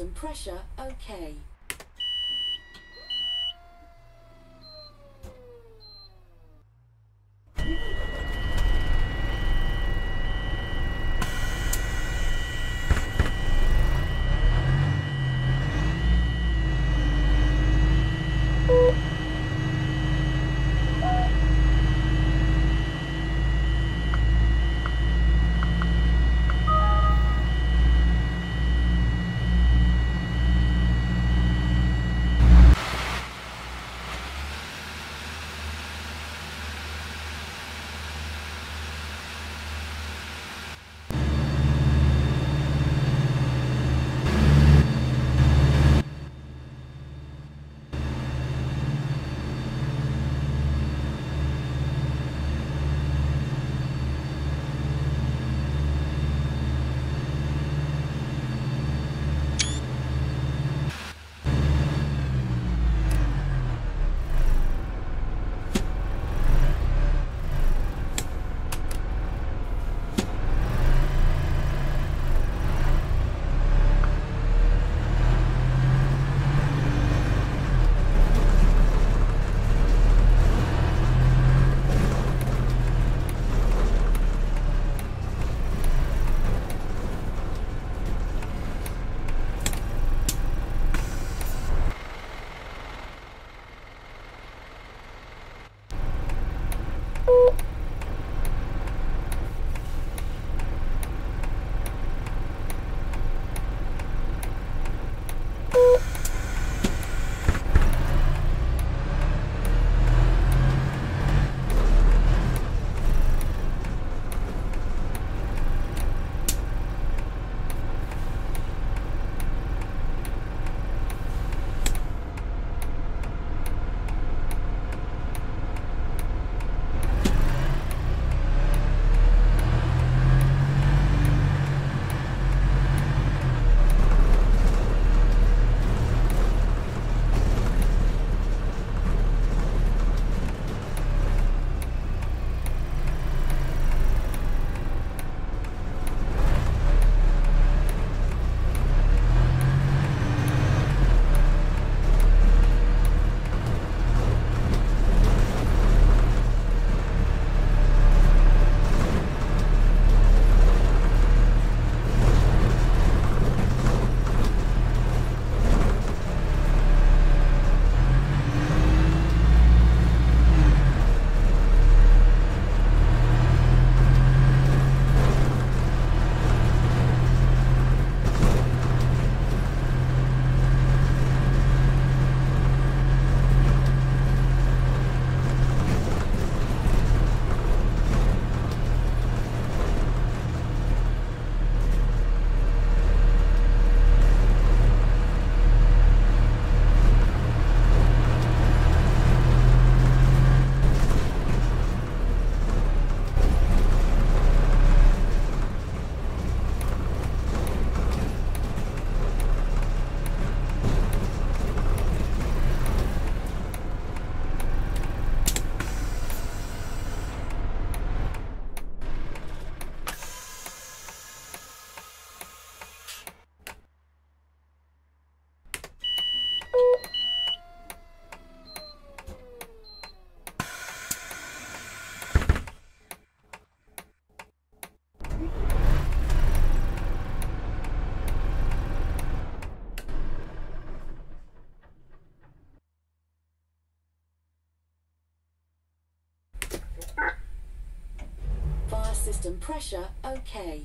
system pressure okay. System pressure okay.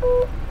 Boop.